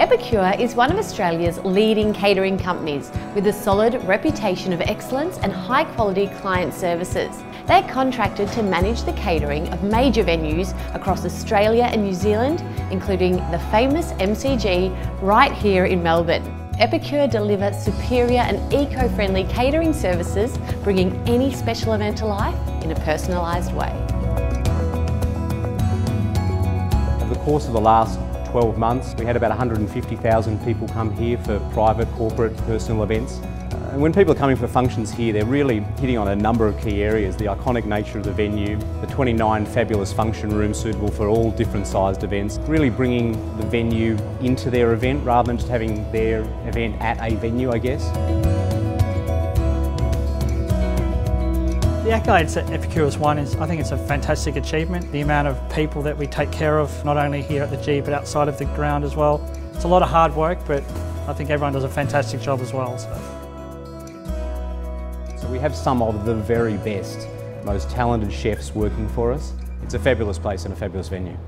Epicure is one of Australia's leading catering companies with a solid reputation of excellence and high quality client services. They're contracted to manage the catering of major venues across Australia and New Zealand, including the famous MCG right here in Melbourne. Epicure deliver superior and eco-friendly catering services, bringing any special event to life in a personalised way. Over the course of the last 12 months. We had about 150,000 people come here for private, corporate, personal events. Uh, and when people are coming for functions here, they're really hitting on a number of key areas. The iconic nature of the venue, the 29 fabulous function rooms suitable for all different sized events, really bringing the venue into their event rather than just having their event at a venue, I guess. The accolades that Epicure has won is, I think it's a fantastic achievement. The amount of people that we take care of, not only here at the G, but outside of the ground as well. It's a lot of hard work, but I think everyone does a fantastic job as well. So, so we have some of the very best, most talented chefs working for us. It's a fabulous place and a fabulous venue.